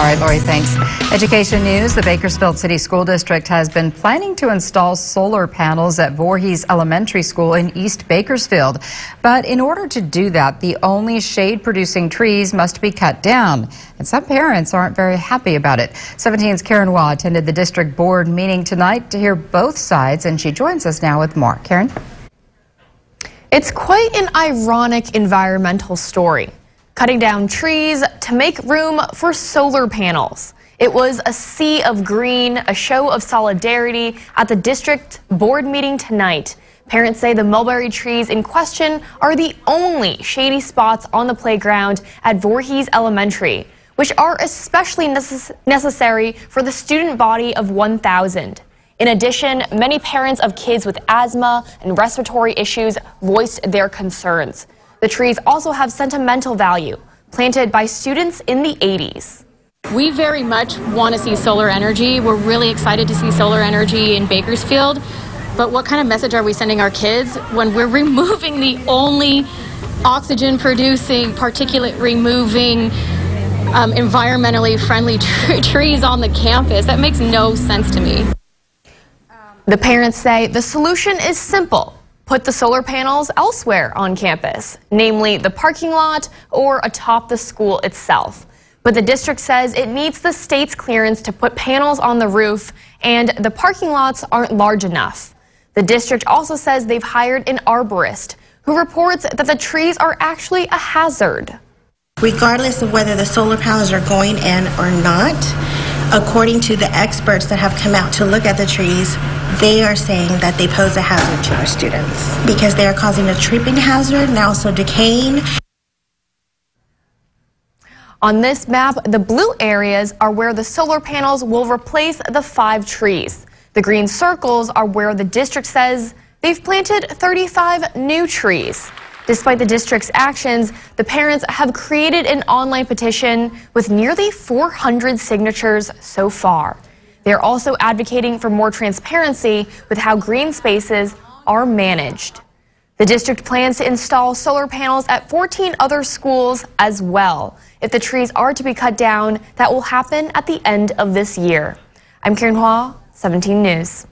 All right, Lori, thanks. Education news. The Bakersfield City School District has been planning to install solar panels at Voorhies Elementary School in East Bakersfield. But in order to do that, the only shade producing trees must be cut down. And some parents aren't very happy about it. 17's Karen Hua attended the district board meeting tonight to hear both sides, and she joins us now with more. Karen? It's quite an ironic environmental story cutting down trees to make room for solar panels. It was a sea of green, a show of solidarity at the district board meeting tonight. Parents say the mulberry trees in question are the only shady spots on the playground at Voorhies Elementary, which are especially necess necessary for the student body of 1,000. In addition, many parents of kids with asthma and respiratory issues voiced their concerns. The trees also have sentimental value, planted by students in the 80s. We very much want to see solar energy. We're really excited to see solar energy in Bakersfield. But what kind of message are we sending our kids when we're removing the only oxygen producing, particulate removing, um, environmentally friendly trees on the campus? That makes no sense to me. The parents say the solution is simple put the solar panels elsewhere on campus, namely the parking lot or atop the school itself. But the district says it needs the state's clearance to put panels on the roof, and the parking lots aren't large enough. The district also says they've hired an arborist who reports that the trees are actually a hazard. Regardless of whether the solar panels are going in or not, according to the experts that have come out to look at the trees, they are saying that they pose a hazard to our students because they are causing a tripping hazard and also decaying. On this map, the blue areas are where the solar panels will replace the five trees. The green circles are where the district says they've planted 35 new trees. Despite the district's actions, the parents have created an online petition with nearly 400 signatures so far. They're also advocating for more transparency with how green spaces are managed. The district plans to install solar panels at 14 other schools as well. If the trees are to be cut down, that will happen at the end of this year. I'm Karen Hua, 17 News.